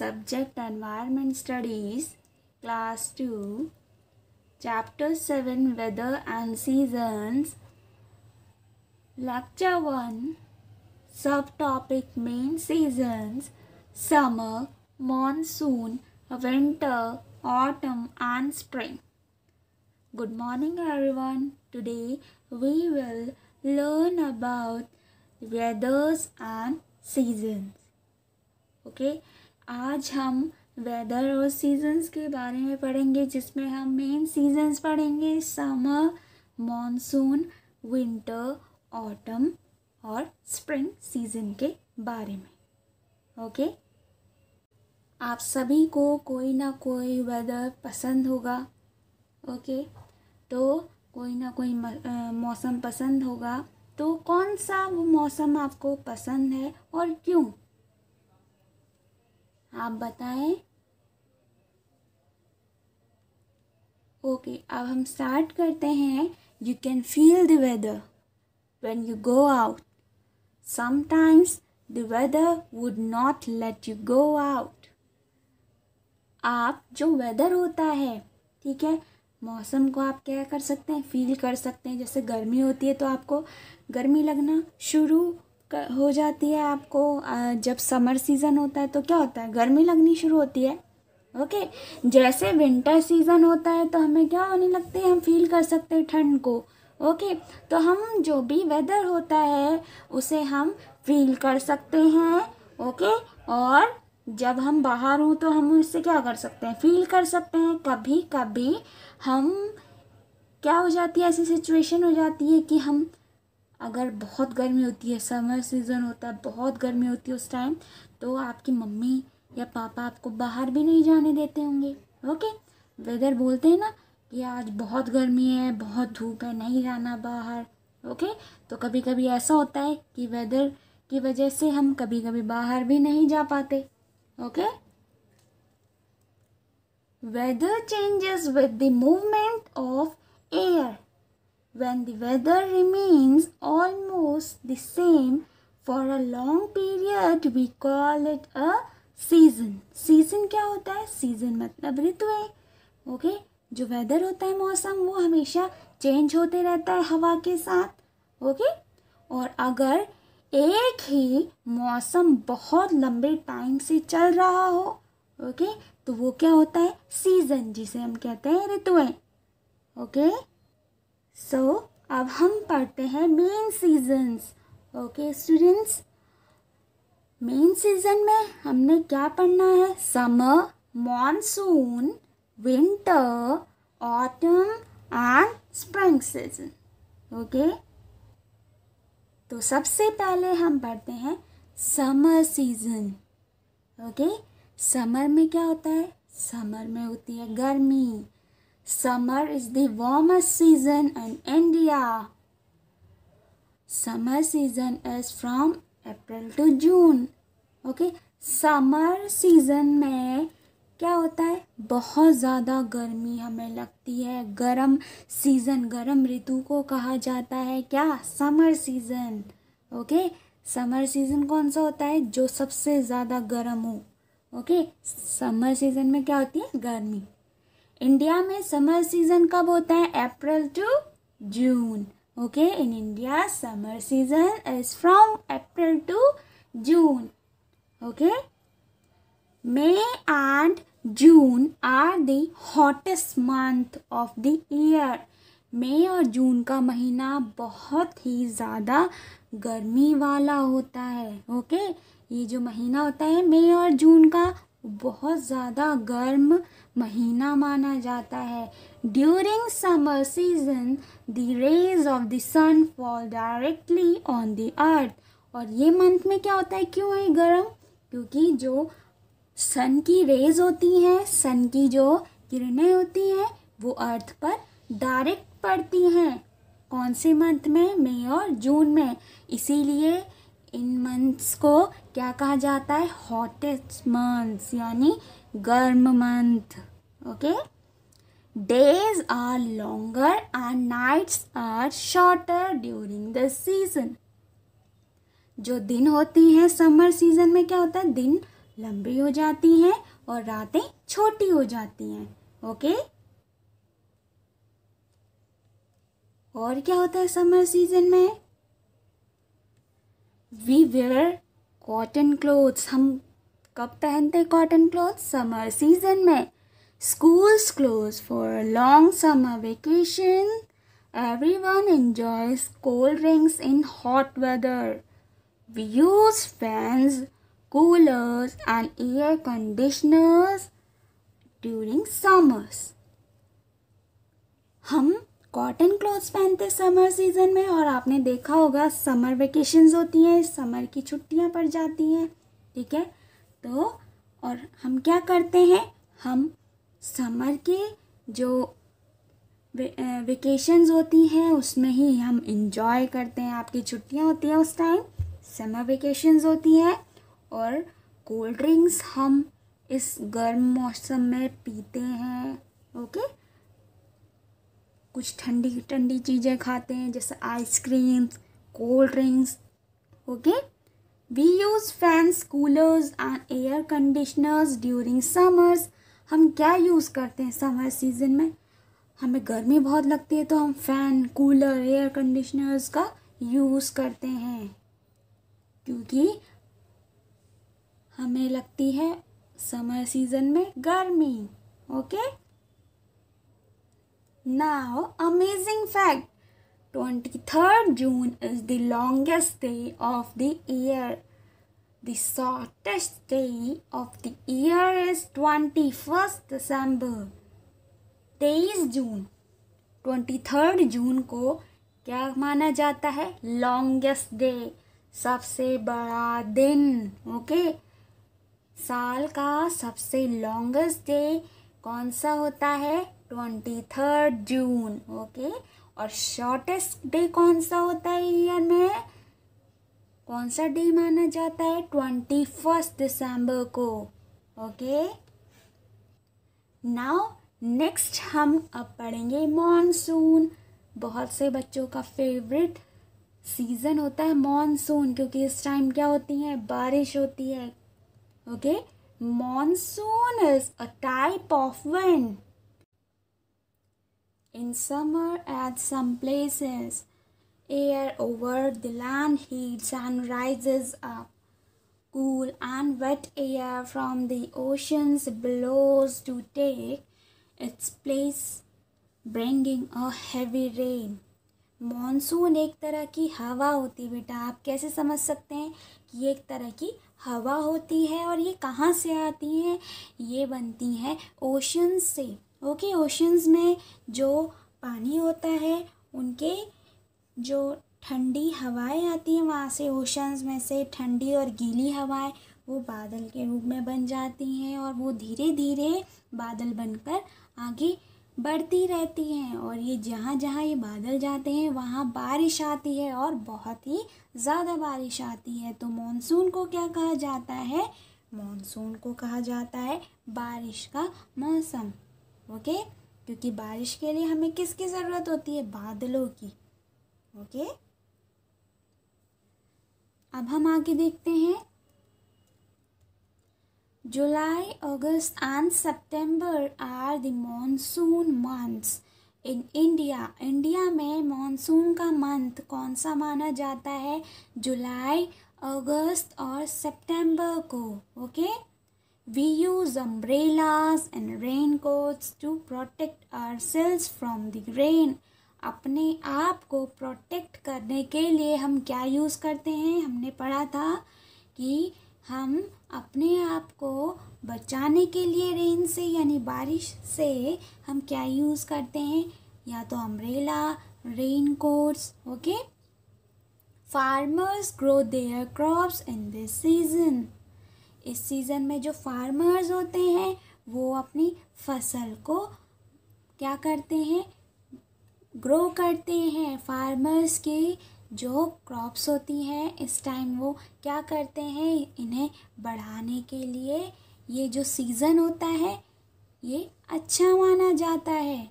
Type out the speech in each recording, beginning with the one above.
Subject Environment Studies, Class 2, Chapter 7 Weather and Seasons, Lecture 1, Subtopic Main Seasons, Summer, Monsoon, Winter, Autumn, and Spring. Good morning, everyone. Today we will learn about weathers and seasons. Okay आज हम weather और seasons के बारे में पढ़ेंगे, जिसमें हम main seasons पढ़ेंगे समर मॉनसून विंटर ऑटम और स्प्रिंग सीज़न के बारे में। ओके आप सभी को कोई ना कोई वेदर पसंद होगा। ओके तो कोई ना कोई मौसम पसंद होगा। तो कौन सा वो मौसम आपको पसंद है और क्यों? आप बताएँ। ओके अब हम स्टार्ट करते हैं। You can feel the weather when you go out sometimes the weather would not let you go out आप, जो वेदर होता है, ठीक है? मौसम को आप क्या कर सकते हैं? फील कर सकते हैं। जैसे गर्मी होती है तो आपको गर्मी लगना शुरू हो जाती है आपको जब समर सीज़न होता है तो क्या होता है? गर्मी लगनी शुरू होती है। ओके, जैसे विंटर सीज़न होता है तो हमें क्या होने लगती है? हम फील कर सकते हैं ठंड को। ओके तो हम जो भी वेदर होता है, उसे हम फील कर सकते हैं। ओके, और जब हम बाहर हों तो हम उससे क्या कर सकते हैं? फील कर सकते हैं। कभी कभी हम, क्या हो जाती है? ऐसी सिचुएशन हो जाती है कि हम अगर बहुत गर्मी होती है समर सीज़न होता है, बहुत गर्मी होती है उस टाइम तो आपकी मम्मी या पापा आपको बाहर भी नहीं जाने देते होंगे। ओके वेदर बोलते हैं ना कि आज बहुत गर्मी है, बहुत धूप है, नहीं जाना बाहर। ओके तो कभी कभी ऐसा होता है कि वेदर की वजह से हम कभी कभी बाहर भी नहीं जा पाते। Okay weather changes with the movement of air when the weather remains almost the same for a long period, we call it a season season क्या होता है season मतलब ऋतुएँ ओके okay? जो वेदर होता है, मौसम, वो हमेशा चेंज होते रहता है हवा के साथ ओके okay? और अगर एक ही मौसम बहुत लंबे टाइम से चल रहा हो ओके okay? तो वो क्या होता है सीज़न जिसे हम कहते हैं ऋतुएँ ओके okay? सो so, अब हम पढ़ते हैं main seasons okay students main season में हमने क्या पढ़ना है? Summer monsoon winter autumn and spring season okay तो सबसे पहले हम पढ़ते हैं समर सीज़न ओके समर में क्या होता है? समर में होती है गर्मी. Summer is the warmest season in India. Summer season is from April to June. Okay, summer season में क्या होता है? बहुत ज़्यादा गर्मी हमें लगती है। गर्म सीज़न गर्म ऋतु को कहा जाता है क्या? Summer season okay summer season कौन सा होता है? जो सबसे ज़्यादा गर्म हो। ओके समर सीज़न में क्या होती है? गर्मी। इंडिया में समर सीज़न कब होता है? April to June okay in India summer season is from April to June okay May and June are the hottest month of the year मई और जून का महीना बहुत ही ज़्यादा गर्मी वाला होता है ओके ये जो महीना होता है मई और जून का, बहुत ज़्यादा गर्म महीना माना जाता है। During summer season the rays of the sun fall directly on the earth और ये मंथ में क्या होता है? क्यों है गर्म? क्योंकि जो सन की रेज होती हैं सन की जो किरणें होती हैं, वो अर्थ पर डायरेक्ट पड़ती हैं। कौन से मंथ में? मई और जून में। इसीलिए इन मंथ्स को क्या कहा जाता है? हॉटेस्ट मंथ्स यानी गर्म month okay days are longer and nights are shorter during the season जो दिन होती हैं समर सीज़न में क्या होता है? दिन लंबी हो जाती हैं और रातें छोटी हो जाती हैं ओके और क्या होता है समर सीज़न में? वी वेयर कॉटन क्लोथ्स हम कब पहनते कॉटन क्लोथ्स समर सीज़न में schools close for long summer vacation Everyone enjoys cold drinks in hot weather. We use fans, coolers, and air conditioners during summers. हम cotton clothes पहनते summer season में और आपने देखा होगा समर वेकेशंस होती हैं समर की छुट्टियाँ पड़ जाती हैं ठीक है तो और हम क्या करते हैं? हम समर के जो वेकेशंस होती हैं, उसमें ही हम इंजॉय करते हैं। आपकी छुट्टियाँ होती हैं उस टाइम समर वेकेशंस होती हैं, और कोल्ड ड्रिंक्स हम इस गर्म मौसम में पीते हैं ओके कुछ ठंडी ठंडी चीज़ें खाते हैं, जैसे ice creams cold drinks okay we use fans coolers and air conditioners during summers हम क्या यूज़ करते हैं समर सीज़न में? हमें गर्मी बहुत लगती है तो हम फ़ैन कूलर एयर कंडीशनर्स का यूज़ करते हैं। क्योंकि हमें लगती है समर सीज़न में गर्मी okay now amazing fact twenty third June is the longest day of the year the shortest day of the year is twenty first December तेईस जून ट्वेंटी थर्ड जून को क्या माना जाता है? लॉन्गेस्ट डे सबसे बड़ा दिन ओके साल का सबसे लॉन्गेस्ट डे कौन सा होता है? ट्वेंटी थर्ड जून ओके और शॉर्टेस्ट डे कौन सा होता है ईयर में? कौन सा डे माना जाता है? ट्वेंटी फ़र्स्ट दिसंबर को। ओके नाउ नेक्स्ट हम अब पढ़ेंगे मॉनसून बहुत से बच्चों का फेवरेट सीज़न होता है मॉनसून क्योंकि इस टाइम क्या होती है? बारिश होती है। Okay monsoon is a type of wind in summer at some places air over the land heats and rises up cool and wet air from the oceans blows to take its place bringing a heavy rain monsoon एक तरह की हवा होती है बेटा। आप कैसे समझ सकते हैं कि एक तरह की हवा होती है और ये कहाँ से आती है? ये बनती है ओशंस से। ओके ओशंस में जो पानी होता है, उनके जो ठंडी हवाएँ आती हैं, वहाँ से ओशंस में से ठंडी और गीली हवाएँ, वो बादल के रूप में बन जाती हैं और वो धीरे धीरे बादल बनकर आगे बढ़ती रहती हैं। और ये जहाँ जहाँ ये बादल जाते हैं, वहाँ बारिश आती है और बहुत ही ज़्यादा बारिश आती है। तो मानसून को क्या कहा जाता है? मानसून को कहा जाता है बारिश का मौसम। ओके? क्योंकि बारिश के लिए हमें किसकी ज़रूरत होती है? बादलों की। ओके? अब हम आगे देखते हैं। July, August, and September are the monsoon months. In India India में मानसून का मंथ कौन सा माना जाता है? जुलाई अगस्त और सितंबर को। Okay? We umbrellas and raincoats to protect ourselves from the rain अपने आप को प्रोटेक्ट करने के लिए हम क्या यूज़ करते हैं? हमने पढ़ा था कि हम अपने आप को बचाने के लिए रेन से यानी बारिश से हम क्या यूज़ करते हैं? या तो umbrella raincoats okay farmers grow their crops in this season इस सीज़न में जो फार्मर्स होते हैं, वो अपनी फ़सल को क्या करते हैं? ग्रो करते हैं। फार्मर्स की जो क्रॉप्स होती हैं, इस टाइम वो क्या करते हैं? इन्हें बढ़ाने के लिए ये जो सीज़न होता है, ये अच्छा माना जाता है।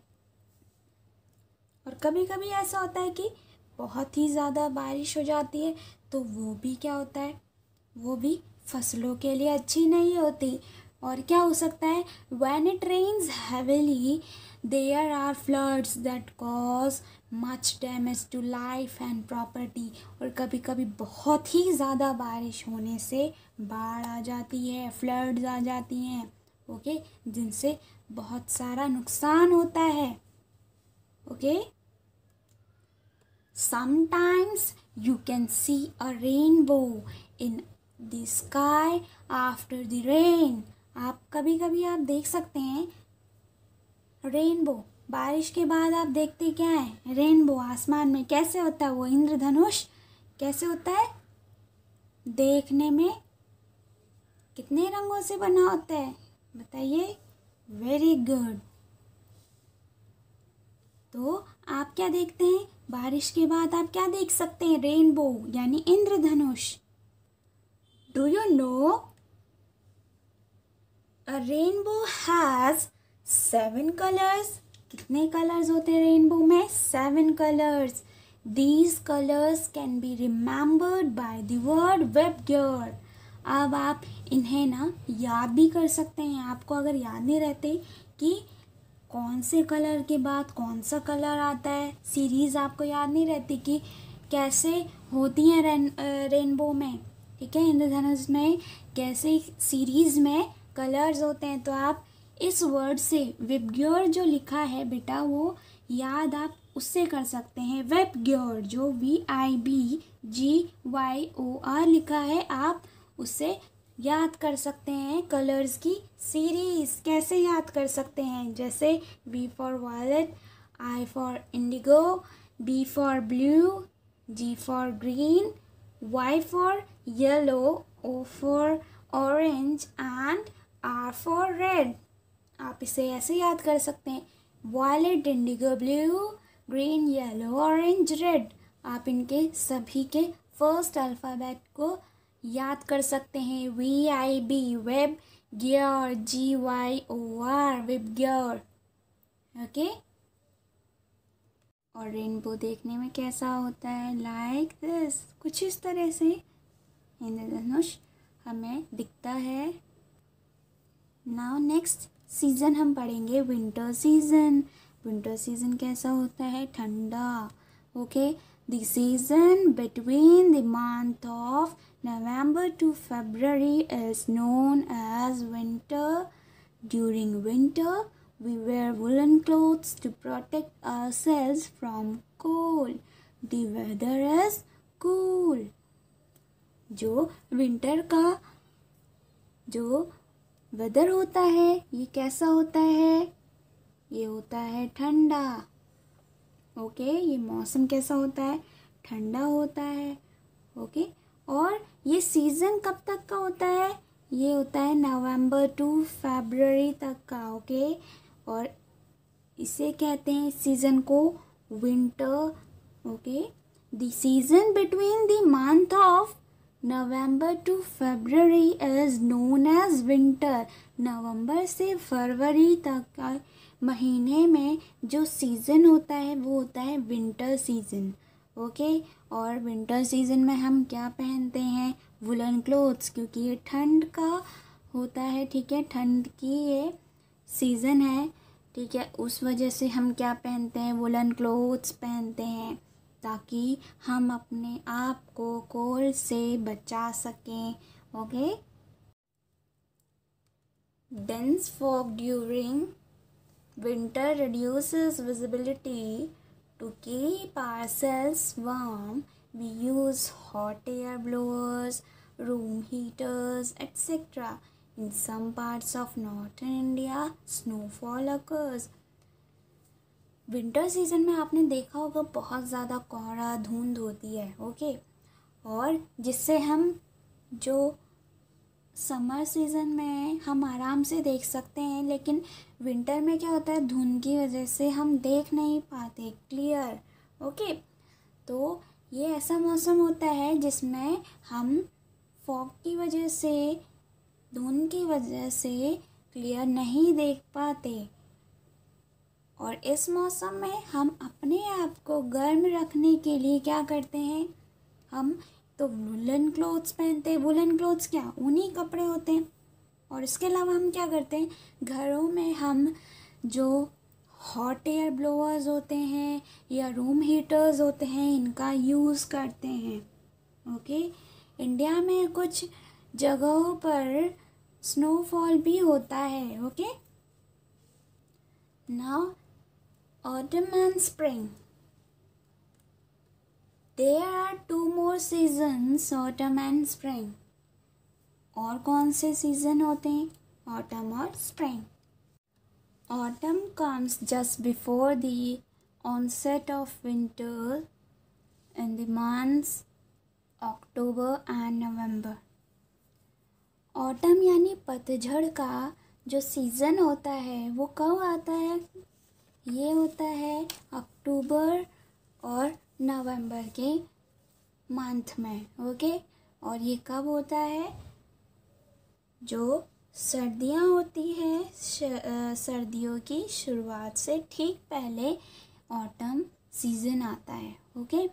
और कभी कभी ऐसा होता है कि बहुत ही ज़्यादा बारिश हो जाती है तो वो भी क्या होता है? वो भी फ़सलों के लिए अच्छी नहीं होती। और क्या हो सकता है? When it rains heavily there are floods that cause much damage to life and property और कभी कभी बहुत ही ज़्यादा बारिश होने से बाढ़ आ जाती है फ्लड्स आ जाती हैं ओके जिनसे बहुत सारा नुकसान होता है okay sometimes you can see a rainbow in the sky after the rain. आप कभी कभी आप देख सकते हैं रेनबो। बारिश के बाद आप देखते क्या है? रेनबो, आसमान में कैसे होता है वो इंद्रधनुष? कैसे होता है? देखने में कितने रंगों से बना होता है? बताइए। Very good. तो आप क्या देखते हैं? बारिश के बाद आप क्या देख सकते हैं? रेनबो, यानी इंद्रधनुष। Do you know a rainbow has seven colours कितने कलर्स होते हैं रेनबो में? Seven colours these colours can be remembered by the word VIBGYOR अब आप इन्हें ना याद भी कर सकते हैं। आपको अगर याद नहीं रहते कि कौन से कलर के बाद कौन सा कलर आता है सीरीज़ आपको याद नहीं रहती कि कैसे होती हैं रेन रेनबो में। ठीक है इंद्रधनुष में कैसे सीरीज़ में कलर्स होते हैं तो आप इस वर्ड से विबग्योर जो लिखा है बेटा, वो याद आप उससे कर सकते हैं। वेब ग्योर जो V I B G Y O R लिखा है, आप उससे याद कर सकते हैं कलर्स की सीरीज़ कैसे याद कर सकते हैं? जैसे V for violet I for indigo B for blue G for green Y for yellow O for orange and R for red आप इसे ऐसे याद कर सकते हैं। Violet indigo blue green yellow orange red आप इनके सभी के फ़र्स्ट अल्फ़ाबेट को याद कर सकते हैं। V I B VIBGYOR G Y O R VIBGYOR okay और रेनबो देखने में कैसा होता है? लाइक like दिस कुछ इस तरह से इंद्रधनुष हमें दिखता है। नाउ नेक्स्ट सीज़न हम पढ़ेंगे विंटर सीज़न विंटर सीज़न कैसा होता है? ठंडा। Okay the season between the month of November to February is known as winter during winter we wear woolen clothes to protect ourselves from cold. The weather is cool. जो winter का जो वेदर होता है, ये कैसा होता है? ये होता है ठंडा। ओके ये मौसम कैसा होता है? ठंडा होता है। ओके और ये सीज़न कब तक का होता है? ये होता है नवंबर टू फेबररी तक का ओके और इसे कहते हैं सीज़न को winter okay the season between the month of November to February is known as winter नवंबर से फरवरी तक का महीने में जो सीज़न होता है, वो होता है विंटर सीज़न ओके और विंटर सीज़न में हम क्या पहनते हैं? वुलन क्लोथ्स क्योंकि ये ठंड का होता है, ठीक है? ठंड की ये सीज़न है, ठीक है? उस वजह से हम क्या पहनते हैं? वुलन क्लोथ्स पहनते हैं। ताकि हम अपने आप को कोल्ड से बचा सकें, okay? Dense fog during winter reduce visibility to keep ourselves warm we use hot air blowers room heaters etcetera in some parts of North India snowfall occurs winter season में आपने देखा होगा बहुत ज़्यादा कोहरा, धुंध होती है ओके और जिससे हम जो समर सीज़न में हम आराम से देख सकते हैं, लेकिन विंटर में क्या होता है, धुंध की वजह से हम देख नहीं पाते क्लियर ओके तो ये ऐसा मौसम होता है जिसमें हम फॉग की वजह से, धुंध की वजह से क्लियर नहीं देख पाते। और इस मौसम में हम अपने आप को गर्म रखने के लिए क्या करते हैं? हम तो वुलन क्लोथ्स पहनते हैं। वुलन क्लोथ्स क्या? ऊनी कपड़े होते हैं। और इसके अलावा हम क्या करते हैं? घरों में हम जो हॉट एयर ब्लोअर्स होते हैं या रूम हीटर्स होते हैं, इनका यूज़ करते हैं। ओके इंडिया में कुछ जगहों पर स्नोफॉल भी होता है। Okay now autumn and spring there are two more seasons autumn and spring और कौन से सीज़न होते हैं? ऑटम और spring autumn comes just before the onset of winter in the months October and November autumn यानी पतझड़ का जो सीज़न होता है, वो कब आता है? ये होता है अक्टूबर और नवंबर के मंथ में, ओके? और ये कब होता है? जो सर्दियाँ होती हैं सर्दियों की शुरुआत से ठीक पहले ऑटम सीज़न आता है, ओके?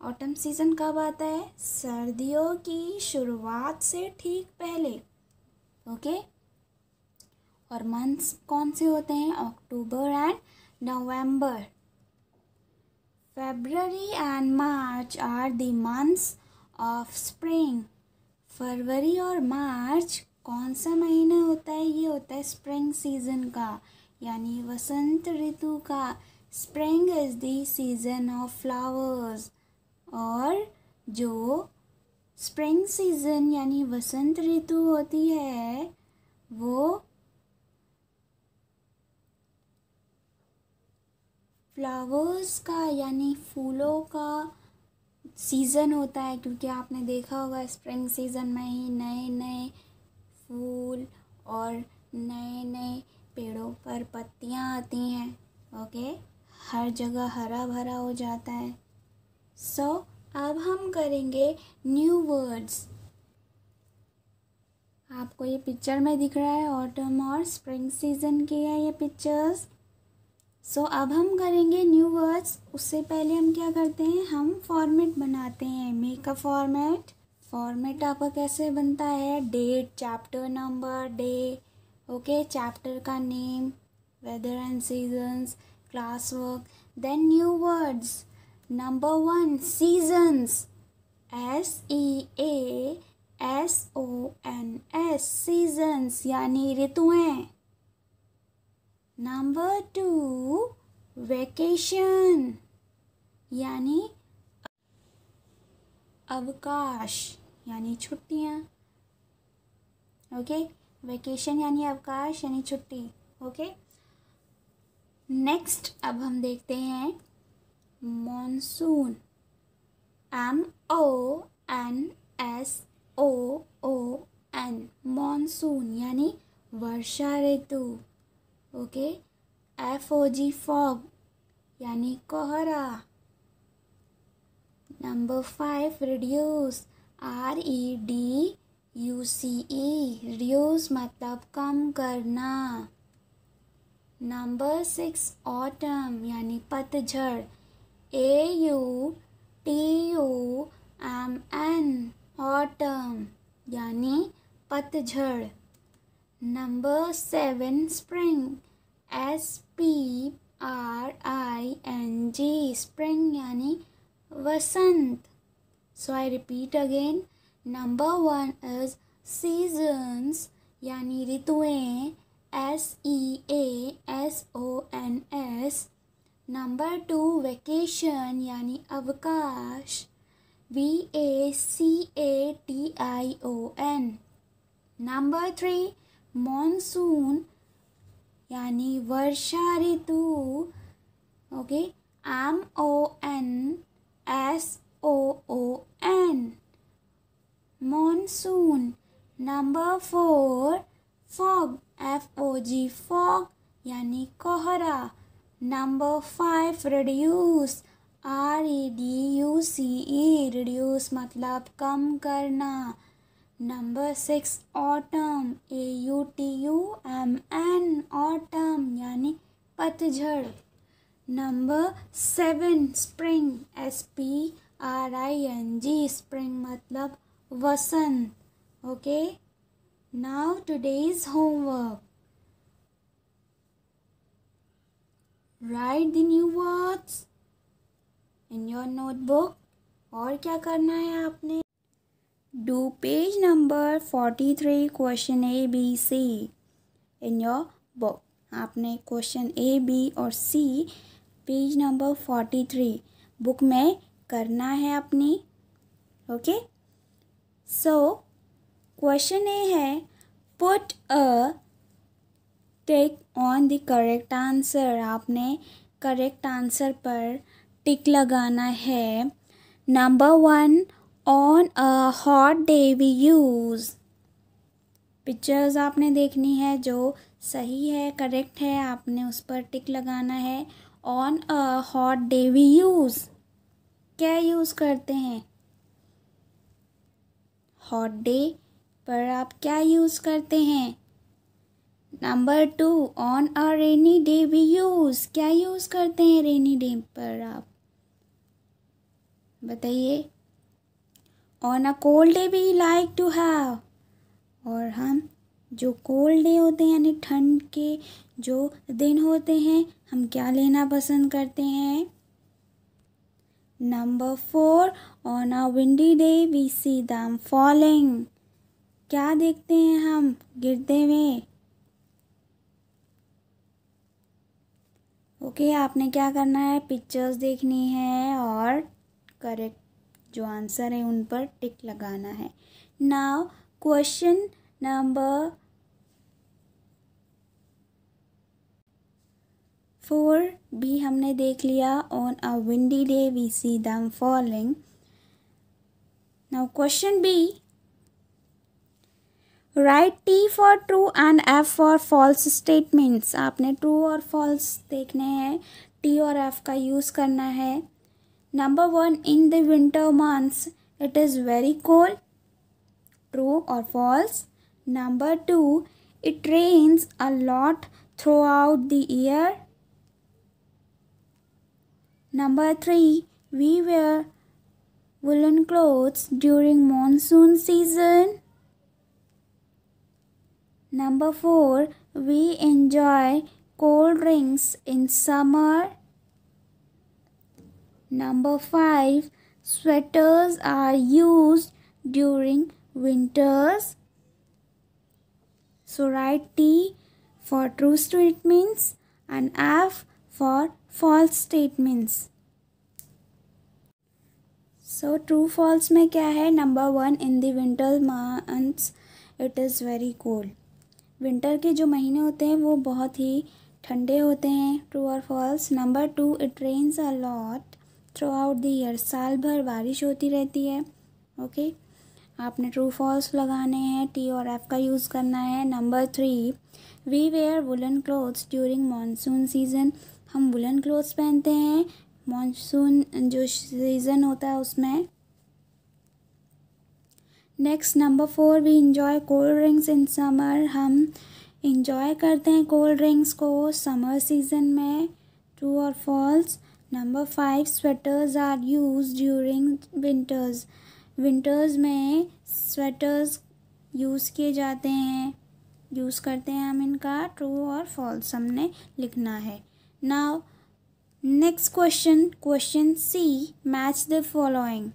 ऑटम सीज़न कब आता है? सर्दियों की शुरुआत से ठीक पहले, ओके? और मंथ्स कौन से होते हैं? October and November February and March are the months of spring फरवरी और मार्च कौन सा महीना होता है? ये होता है स्प्रिंग सीज़न का, यानी वसंत ऋतु का। Spring is the season of flowers और जो स्प्रिंग सीज़न यानी वसंत ऋतु होती है, वो फ्लावर्स का यानी फूलों का सीज़न होता है क्योंकि आपने देखा होगा स्प्रिंग सीज़न में ही नए नए फूल और नए नए पेड़ों पर पत्तियाँ आती हैं ओके हर जगह हरा भरा हो जाता है। सो so, अब हम करेंगे न्यू वर्ड्स आपको ये पिक्चर में दिख रहा है ऑटम और स्प्रिंग सीज़न की है ये पिक्चर्स सो so, अब हम करेंगे न्यू वर्ड्स उससे पहले हम क्या करते हैं? हम फॉर्मेट बनाते हैं. मेक अ फॉर्मेट फॉर्मेट आपका कैसे बनता है? Date chapter number day okay chapter का name weather and seasons class work then new words number one seasons S E A S O N S seasons यानी ऋतुएँ. Number two vacation यानी अवकाश, यानी छुट्टियाँ. ओके वेकेशन यानी अवकाश, यानी छुट्टी. ओके नेक्स्ट अब हम देखते हैं monsoon M O N S O O N monsoon यानी वर्षा ऋतु. Okay? F O G fog यानी कोहरा। Number five reduce R E D U C E reduce मतलब कम करना। नंबर सिक्स ऑटम यानी पतझड़। A U T U M N autumn यानी पतझड़। Number seven spring S P R I N G spring यानी वसंत. So I repeat again number one is seasons यानी ऋतुएँ. S E A S O N S number two vacation यानी अवकाश. V A C A T I O N number three monsoon, यानी वर्षा ऋतु okay M O N S O O N monsoon number four fog F O G fog यानी कोहरा number five reduce R E D U C E reduce मतलब कम करना number six autumn A U T U M N autumn यानी पतझड़. Number seven spring S P R I N G spring मतलब वसंत. Okay now today's homework write the new words in your notebook और क्या करना है आपने? Page number forty three question A B C in your book आपने question A B और C page number forty three book में करना है अपनी ओके सो क्वेश्चन ए है put a tick on the correct answer आपने correct answer पर tick लगाना है. Number one on a hot day we use pictures आपने देखनी है जो सही है करेक्ट है, आपने उस पर टिक लगाना है. On a hot day we use क्या यूज़ करते हैं? हॉट डे पर आप क्या यूज़ करते हैं? Number two on a rainy day we use क्या यूज़ करते हैं रेनी डे पर आप? बताइए। On a cold day we like to have और हम जो कोल्ड डे होते हैं यानी ठंड के जो दिन होते हैं हम क्या लेना पसंद करते हैं? Number four on a windy day we see them falling क्या देखते हैं हम गिरते हुए? ओके okay, आपने क्या करना है? पिक्चर्स देखनी है और करेक्ट जो आंसर है उन पर टिक लगाना है। नाउ क्वेश्चन नंबर फोर भी हमने देख लिया। On a windy day we see them falling now question B write T for true and F for false statements आपने ट्रू और फॉल्स देखने हैं। टी और एफ़ का यूज़ करना है। Number one, in the winter months, it is very cold. True or false? Number two, it rains a lot throughout the year. Number three, we wear woolen clothes during monsoon season. Number four, we enjoy cold drinks in summer. Number 5. Sweaters are used during winters. So write T for true statements and F for false statements. So true false में क्या है number one in the winter months it is very cold. Winter के जो महीने होते हैं वो बहुत ही ठंडे होते हैं ट्रू और false number two it rains a lot throughout the year साल भर बारिश होती रहती है ओके okay? आपने ट्रू फॉल्स लगाने हैं टी और एफ़ का यूज़ करना है। Number three we wear woollen clothes during monsoon season हम वुलन क्लोथ्स पहनते हैं। मानसून जो सीज़न होता है उसमें। Next number four we enjoy cold drinks in summer हम इंजॉय करते हैं कोल्ड ड्रिंक्स को समर सीज़न में। ट्रू और false number five sweaters are use during winters winters में स्वेटर्स यूज़ किए जाते हैं। यूज़ करते हैं हम इनका ट्रू और फॉल्स हमने लिखना है। Now, next question question C match the following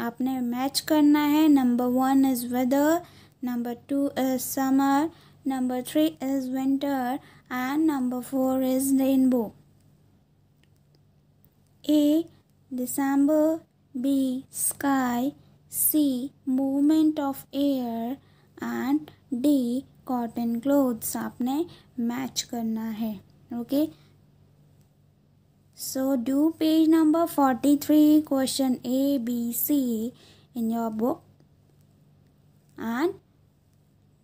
आपने मैच करना है। Number one is weather number two is summer number three is winter and number four is rainbow A December B sky C movement of air and D cotton clothes आपने match करना है okay? So do page number 43 question A, B, C in your book and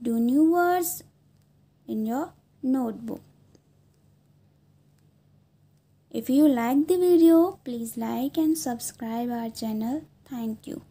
do new words in your notebook. If you like the video, please like and subscribe our channel. Thank you.